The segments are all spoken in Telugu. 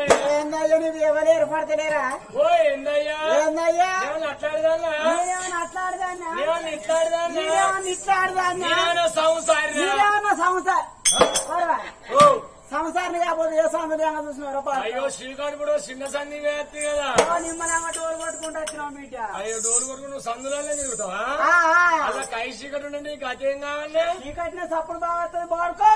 ఉన్నావా అనాలి ఎవరు ఏర్పడతలేరా ఓ ఏందయ్యా? ఏందయ్యా? అట్లాడదాన్నా ఇట్లాడదాన్నా సంసారి సంసార్ కాకపోతే ఏ సౌందర్యంగా చూసినారు అయ్యో శ్రీకాంత్ కూడా చిన్న సంధి కదా. నిమ్మలంగా డోర్ కొట్టుకుంటూ వచ్చినాం బిడ్డ. అయ్యో డోర్ కొడుకు నువ్వు సందులోనే తిరుగుతావా. అలా కై చీకటి ఉండే నీకు అదేం కావాలి? చీకటిన సప్పుడు బాగా బాడుకో.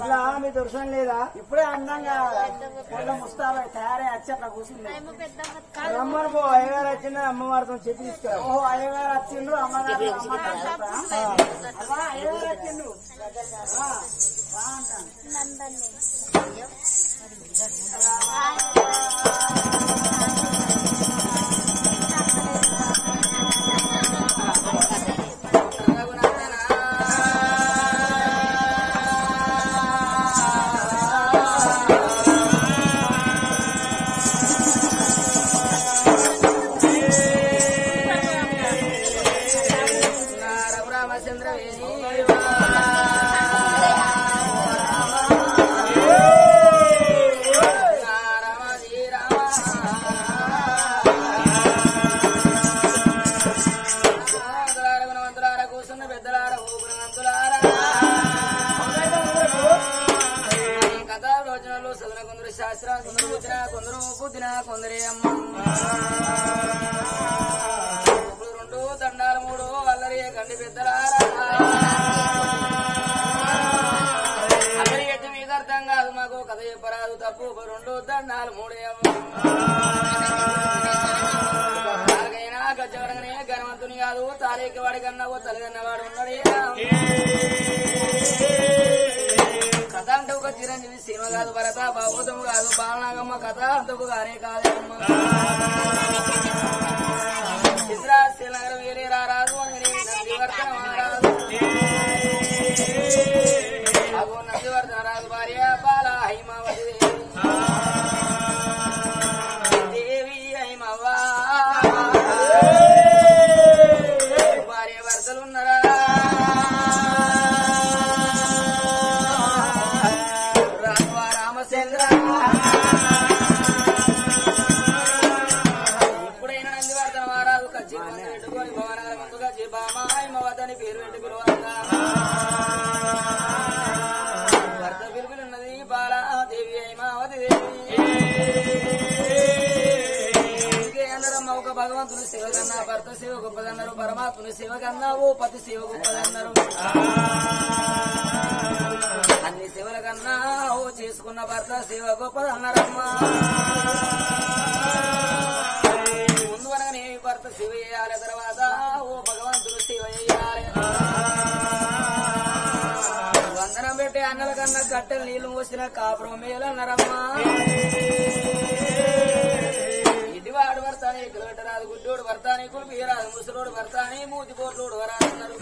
ఇలా మీ దర్శనం లేదా? ఇప్పుడే అందంగా పొల్ల ముస్తాబై తయారై వచ్చి అట్లా కూర్చుంది రమ్మను పో అయ్యగారు వచ్చింది అమ్మవారితో చెప్పి తీసుకురా ఓ అయ్యగారు వచ్చిండు అమ్మగారు అమ్మగారు అమ్మా అయ్యగారు వచ్చిండు ఆ, సేవ గొప్పదన్నారమ్మా ముందు అనగానే భర్త సేవ చేయాలి తర్వాత ఓ భగవంతుడు సేవ చేయాలి వందనం పెట్టి అన్నల కన్నా కట్టెలు నీళ్ళు పోసిన కాపురం మేలన్నారమ్మా ఇటువాడు భర్తాని కిలోమీటరాదు గుడ్డోడు భర్తాని కులిపియరాదు ముసలోడు భర్తాని మూతి కోట్లోడు వరాదన్నారు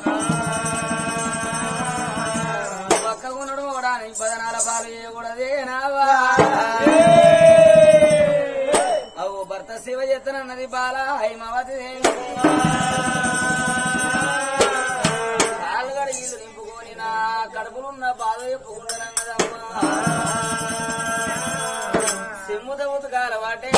కూడా పదనాల పాలు చేయకూడదే నావా. అవు భర్త శివ చేతనన్నది బాల హైమావతి కడిగిళ్ళు నింపుకొని నా కడుపులున్న బాధ చెప్పుకుంటానన్నదమ్మా సిమ్ముద ఉతకాల వాటే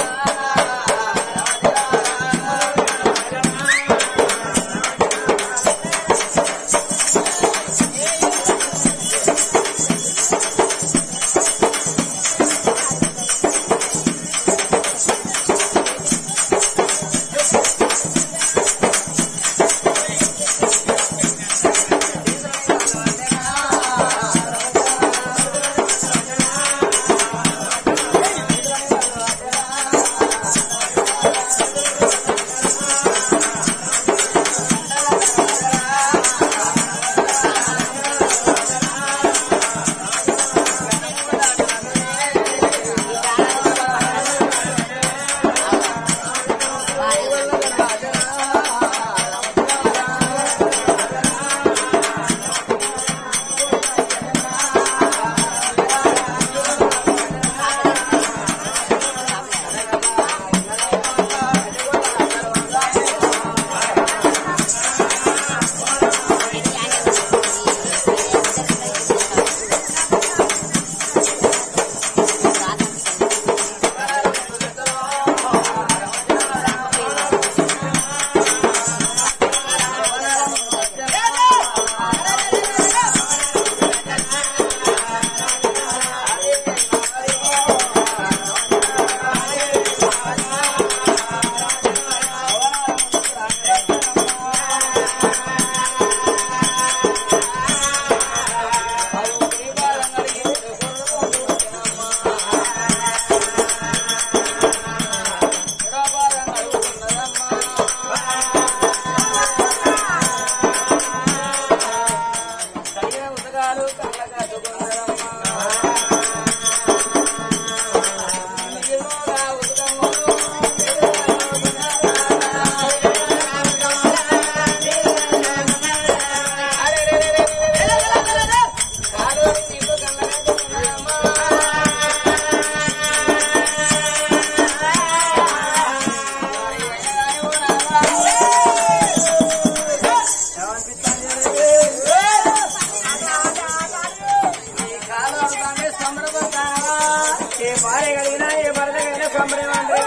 ఏ భార్య కలిగినా ఏ భర్త కలిగినా సంబరం అంటే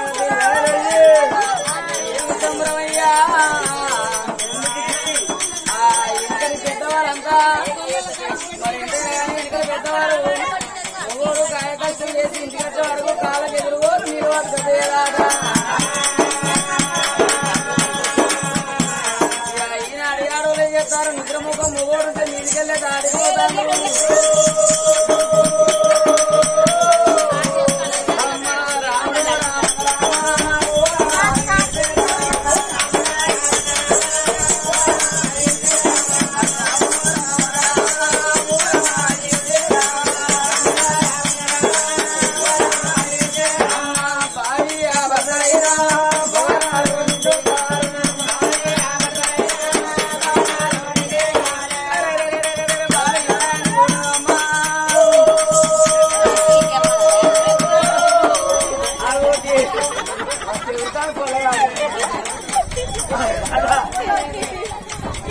సంబరమయ్యా ఇంటికి పెద్దవారంతా మరి ఇంటికి కానీ పెద్దవారు ఒవ్వరు కాయకష్టం చేసి ఇంటికి వచ్చే వరకు కాళ్ళకి ఎదురుగోరు మీరు వద్ద చేయరాదా ఈయన అడిగాడు ఏం చెప్తారు నిద్రముఖం మొగోడు మీదికెళ్ళే దాటిపోతాను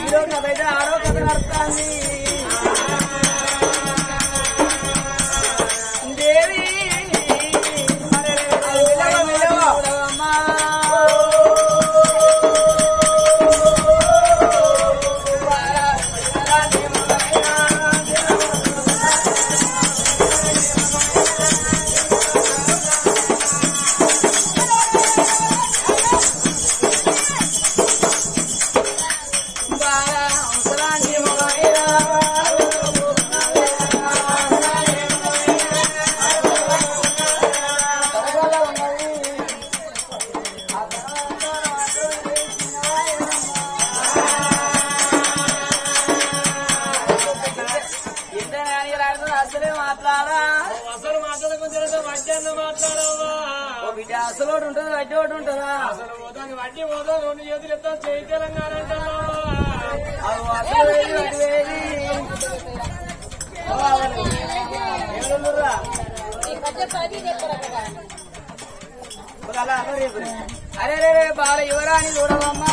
ఇదో కథ అయితే ఆడో అసలు వడ్డీ పోతాం రెండు చేతులు ఎత్తాం చేయి తెలంగాణ అరే రే బాల యువరాణి చూడవమ్మా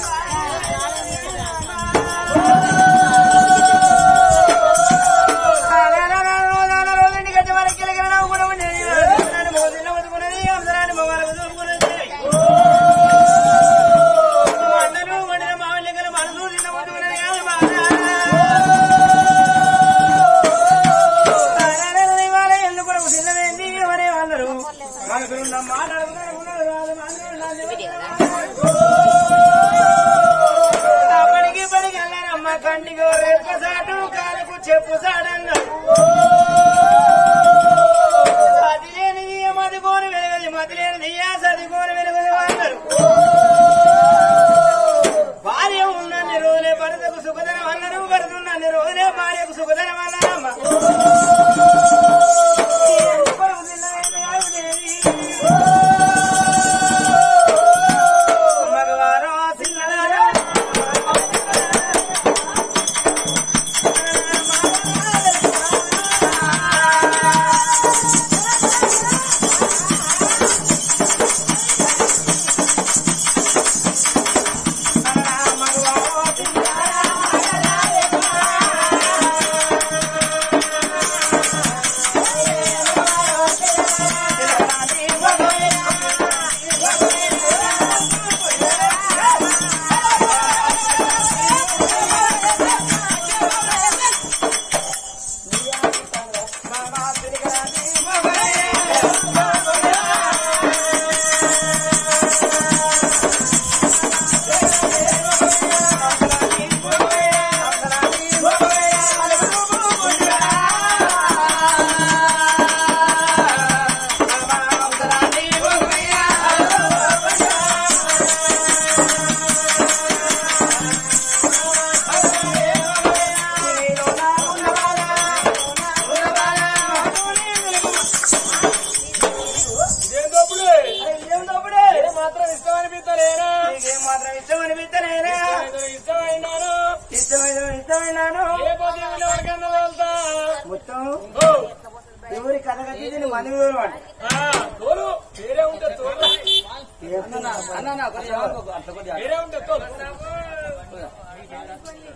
ఎవరి కథ కట్టి మంది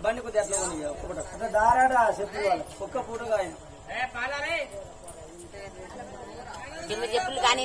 బండి కొద్ది అట్లా దారాడా చెప్పు వాళ్ళు. ఒక్క పూటగా ఆయన చెప్పులు కానీ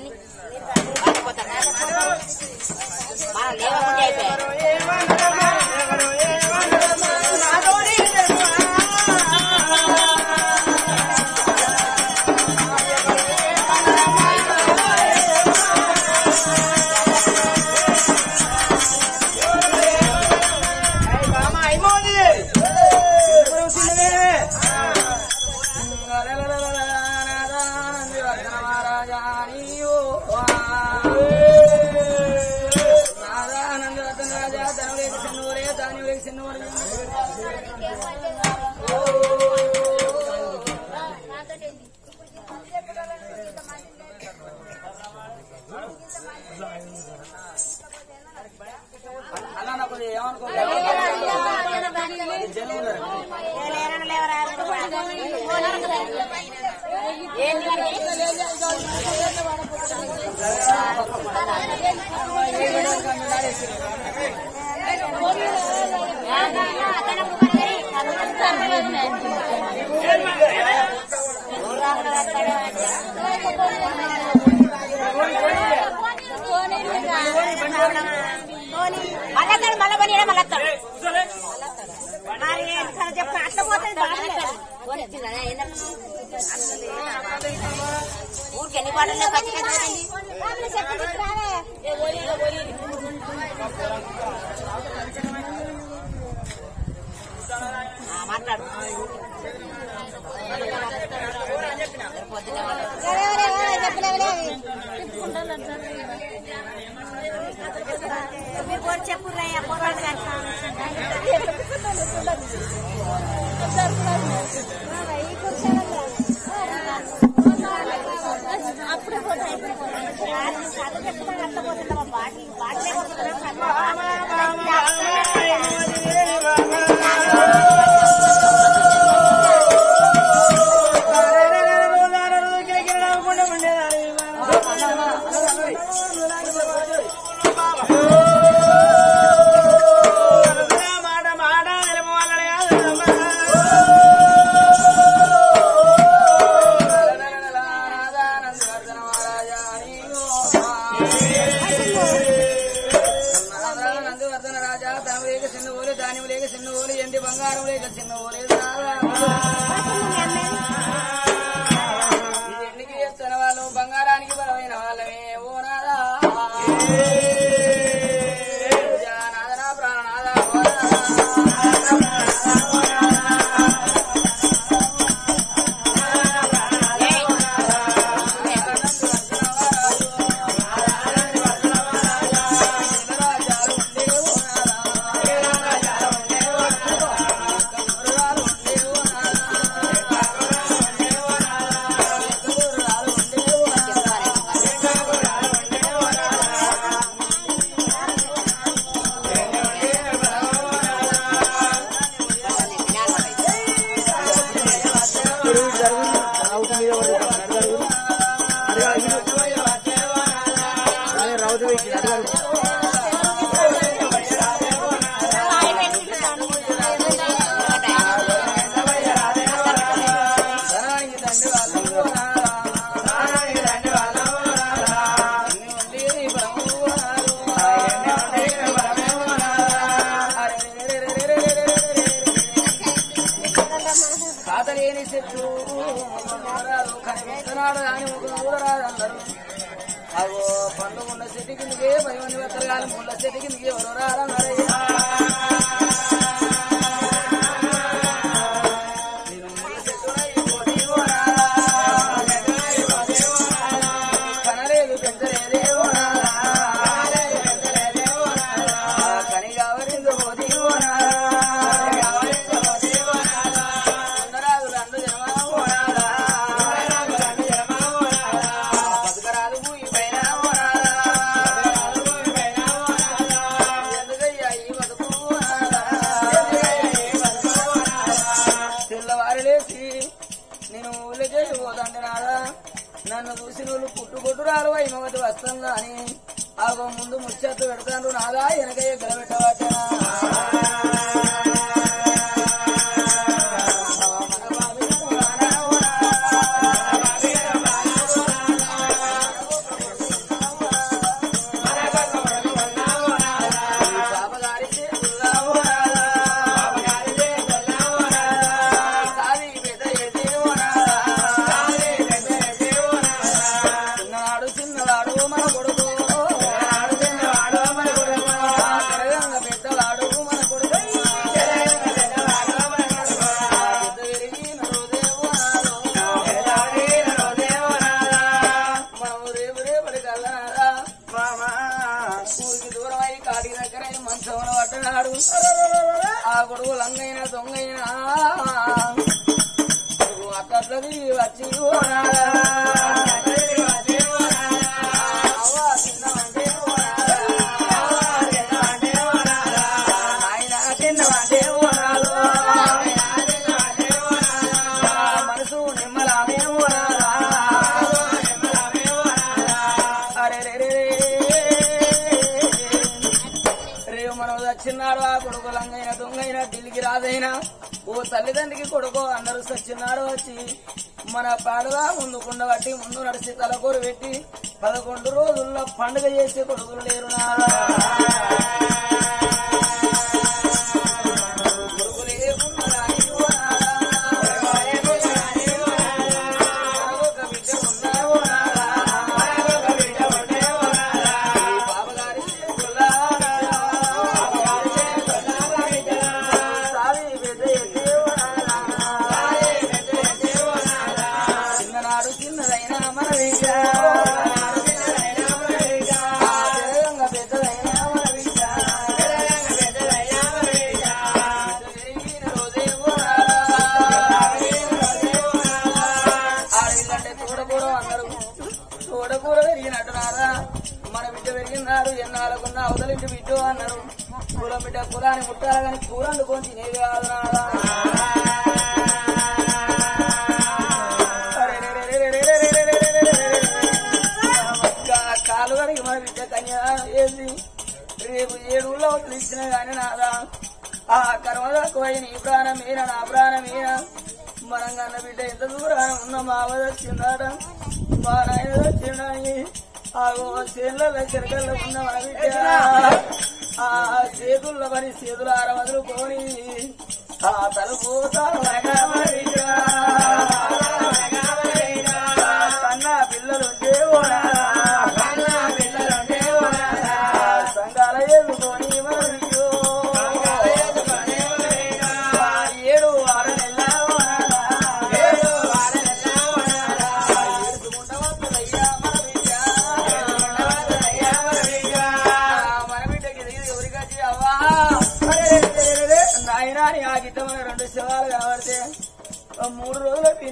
ওর কেনে পাঠালে কাছে কাছে బంగారం లేక చిన్న ఊరే రా పెడతారు అయినవతి వస్తాను కానీ ఆగో ముందు ముచ్చట్లు పెడతాను నాదా వెనకయ్య గెలబెట్టవచ్చనా తల్లిదండ్రికి కొడుకు అందరూ సచ్చిన్నాడు వచ్చి మన పాడుగా ముందు కుండ బట్టి ముందు నడిచి తలకూరు పెట్టి పదకొండు రోజుల్లో పండుగ చేసే కొడుకులు లేరు ఆ చేనుల చెరకల్లో ఉన్న మన బిడ్డ ఆ చేతుల్లో పని చేతులు ఆరవదులు పోని ఆ తలుపు కన్న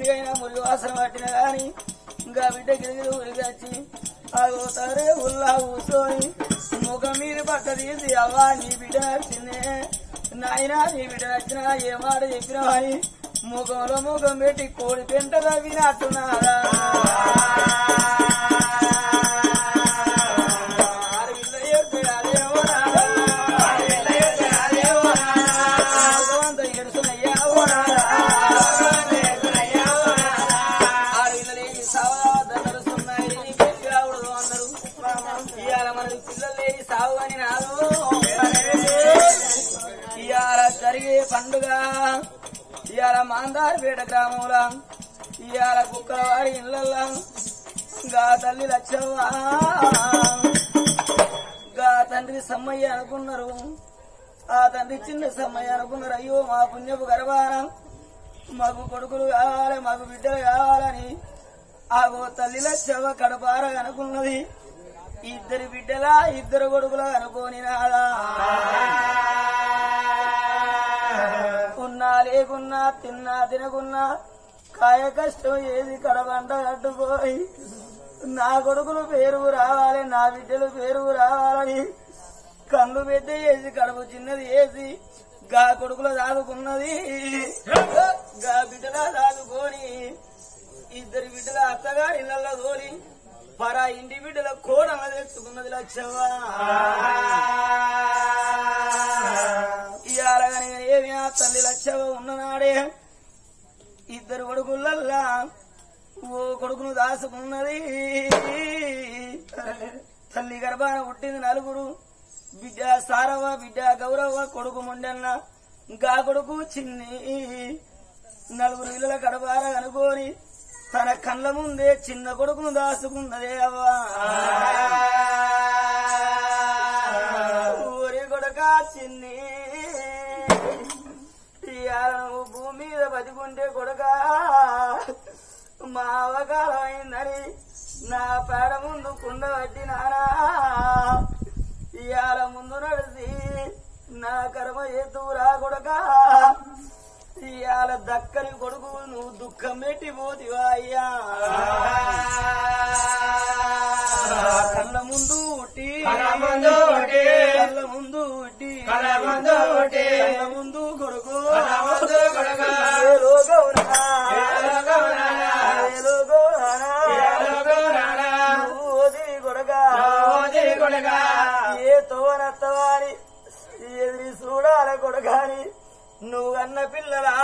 రోజుల ముళ్ళు వాసన పట్టినా గాని ఇంకా బిడ్డ గిరిగిరి ఉరిగచ్చి అదో తరే ఉల్లా కూర్చొని ముఖం మీద పక్క తీసి అవ్వా నీ బిడ్డ నచ్చిందే నాయనా నీ బిడ్డ నచ్చినా ఏ మాట చెప్పినామని ముఖంలో ముఖం పెట్టి కోడి పెంట వినట్టున్నారా పండుగ. ఇవాళ మాందారపేట గ్రామంలో ఇవాళ కుక్కల వారి ఇళ్ళల్లో గా తల్లి లచ్చవ్వ. గా తండ్రి సమ్మయ్య అనుకున్నారు. ఆ తండ్రి చిన్న సమ్మయ్య అనుకున్నారు. అయ్యో మా పుణ్యపు గర్భానం మాకు కొడుకులు కావాలి మాకు బిడ్డలు కావాలని. ఆగో తల్లి లచ్చవ్వ కడపార అనుకున్నది. ఇద్దరు బిడ్డలా ఇద్దరు కొడుకులా అనుకోని నాదా లేకున్నా తిన్నా తినకున్నా కాయ కష్టం ఏది కడబండ కట్టుపోయి నా కొడుకులు పేరు రావాలి నా బిడ్డలు పేరు రావాలని కళ్ళు పెద్ద వేసి కడుపు చిన్నది వేసి గా కొడుకులు దాదుకున్నది గా బిడ్డలా దాదుకొని ఇద్దరు బిడ్డల అత్తగారి ఇళ్ళల్లో తోలి పరా ఇంటి బిడ్డల కోడమ తెచ్చుకున్నది లచ్చవ్వా ఇయాలగానే ఏమి ఆ తల్లి లచ్చవ్వ ఉన్ననాడే? ఇద్దరు కొడుకులల్లా ఓ కొడుకును దాసుకున్నది. తల్లి గర్భాన పుట్టింది నలుగురు. బిడ్డ సారవ బిడ్డ గౌరవ కొడుకు ముండన్న. ఇంకా కొడుకు చిన్ని. నలుగురు ఇళ్ళ గడపార అనుకోని తన కళ్ళ ముందే చిన్న కొడుకును దాసుకున్నదే అవ్వా. ఊరి కొడక చిన్ని. నువ్వు భూమి మీద బతికుంటే కొడక. మా అవకాశం అయిందని నా పేడ ముందు కుండ పట్టి నానా. ఇవాళ ముందు నడిచి నా కర్మ ఎత్తురా కొడక. ఇవాళ దక్కని కొడుకు నువ్వు దుఃఖం పెట్టి పోతివా అయ్యా. కళ్ళ ముందు కళ్ళ ముందు. కళ్ళ ముందు కొడుకు కళ్ళ నువ్వు అన్న పిల్లలా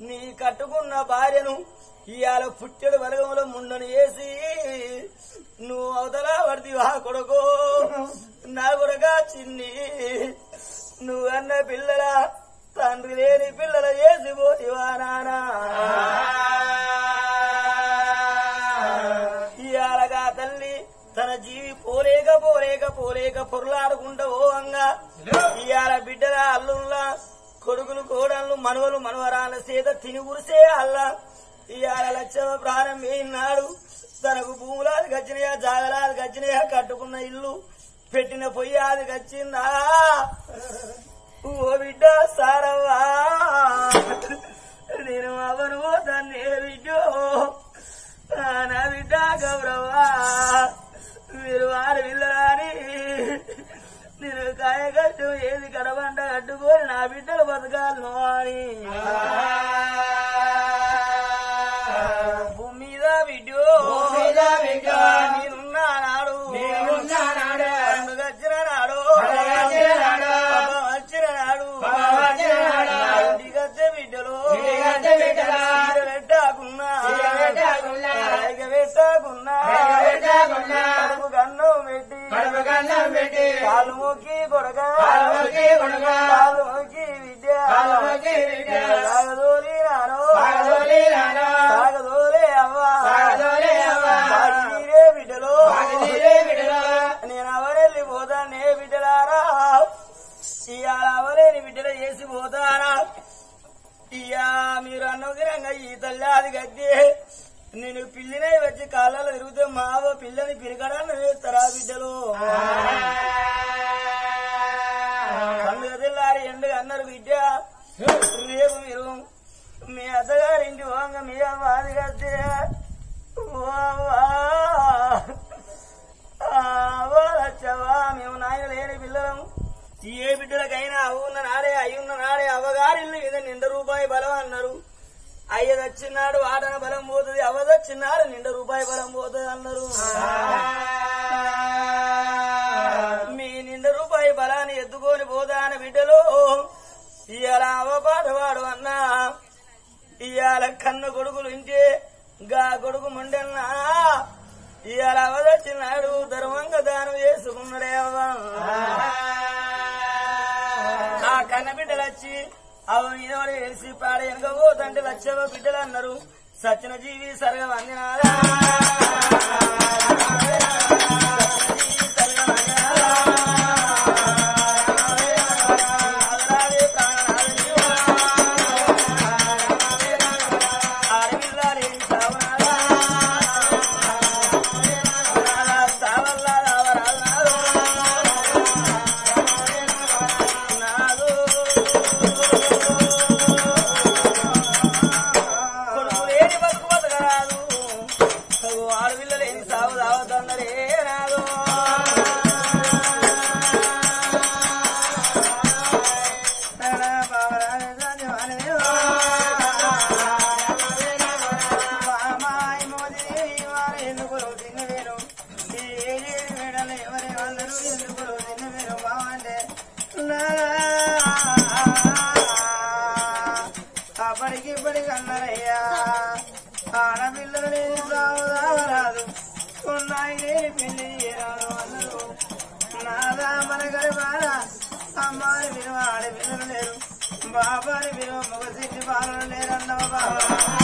నీ కట్టుకున్న భార్యను ఇవాళ పుట్టెడు వర్గంలో ముండను వేసి నువ్వు అవతల పడితివా కొడుకు నా కొడగా చిన్ని. నువ్వు అన్న పిల్లల తండ్రి లేని పిల్లల చేసి పోతివా నానా. పోలేక పోలేక పోలేక అంగా. ఇయాల బిడ్డల అల్లుల్లా కొడుకులు కోడళ్ళు మనవలు మనవరాల సీత తిని గురిసే అల్లా. ఇయాల లక్షవ ప్రాణం తనకు భూములాది గచ్చినయా జాగలాది గచ్చినయా కట్టుకున్న ఇల్లు పెట్టిన పొయ్యి అది గచ్చిందా? ఓ బిడ్డ సారవ్వా నేను అవను తన్నే బిడ్డో. నా బిడ్డ గౌరవ కడబండ నా బిడ్డలు బతకాలను అని కన్నం పెట్టి. కాలు మొక్కి కొడక కాలు మొక్కి కొడక. కాలు మొక్కి విద్య కాలు మొక్కి విద్య. సాగదోలి నాను సాగదోలి నాను. సాగదోలే అవ్వ సాగదోలే అవ్వ. సాగిరే బిడ్డలు సాగిరే బిడ్డలు. నేను అవరెళ్ళి పోతానే బిడ్డలారా ఇవాళ అవలేని బిడ్డలు చేసి పోతానా ఇయ్యా మీరు అన్నగిరంగా ఈ తల్లి అది గద్దే నేను పిల్లినే వచ్చి కాళ్ళలో తిరిగితే మావ పిల్లని పిరగడాన్ని వేస్తారా బిడ్డలు. పండుగ తెల్లారి ఎండుగా అన్నారు బిడ్డ రేపు మీరు మీ అత్తగారింటి వంగ మీ అవ్వ కదే వచ్చావా మేము నాయన లేని పిల్లలం. ఏ బిడ్డలకైనా అవున్న నాడే అయ్యున్న నాడే అవ్వగారిల్లు మీద నిండ రూపాయి బలం అన్నారు. అయ్య దచ్చిన్నాడు ఆటన బలం పోతుంది అవ్వ దచ్చిన్నాడు నిండ రూపాయి బలం పోతుంది అన్నారు. మీ నిండ రూపాయి బలాన్ని ఎత్తుకొని పోతాన బిడ్డలు. ఇవాళ అవ్వ పాటవాడు అన్నా. ఇవాళ కన్న కొడుకులు ఇంటే గా కొడుకు మొండన్నా. ఇవాళ అవదొచ్చినాడు ధర్మంగా దానం చేసుకున్నాడే అవ్వ ఆ కన్న బిడ్డలు వచ్చి అవ మీద వేసి పాడ వెనుక పోతంటే లచ్చవ బిడ్డలు అన్నారు. సచిన జీవి సరగ వందినారా లేరు బాబాని మీరు మగ సిద్ధి బాలలు లేరన్నవ బాబా.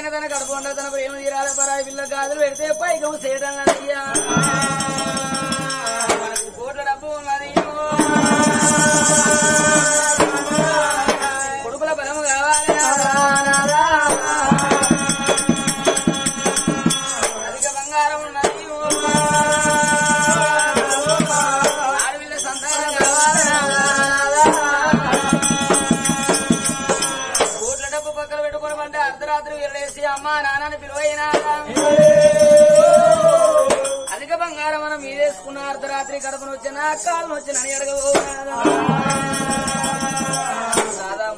పైన తన కడుపు తన ప్రేమ తీరాల పరాయి పిల్ల కాదులు పెడితే పైకము చేయడం అయ్యా నా కాలం వచ్చి నన్ను ఎరగబోదా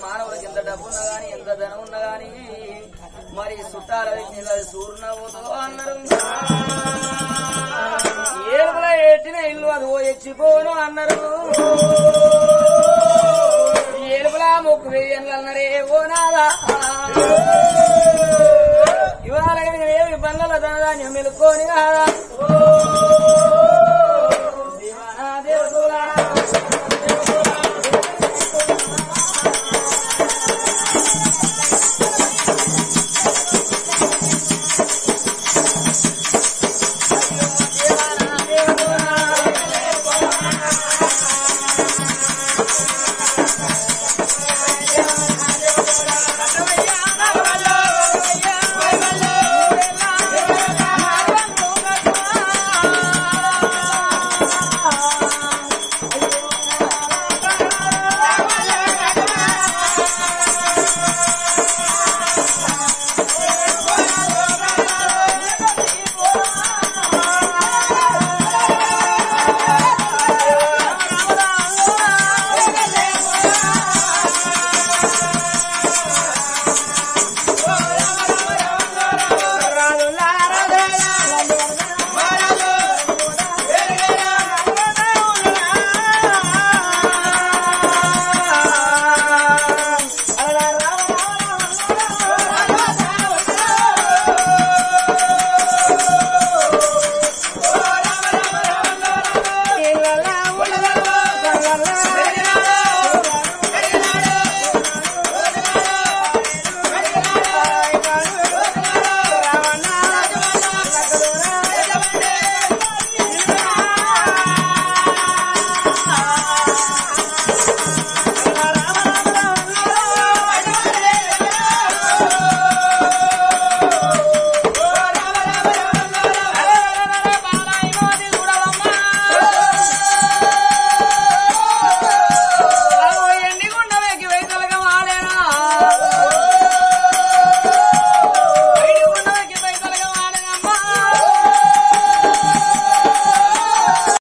మానవులకి ఎంత డబ్బు ఉన్నా గానీ ఎంత ధనం ఉన్నా గానీ మరి సుట్టాల సూర్ణవుతో అన్నారు. ఏమల ఎట్టిన ఇల్లు అది ఓ ఎచ్చిపోను అన్నారు. ఏలుపులా ముక్కు వెయ్యన్లు అన్నారే ఓ నాదా. ఇవాళ ఏమి బండ్ల ధనధాన్యం మెలుకోని కాదా